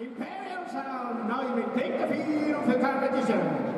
Imperial Sound, now you may take the field of the competition.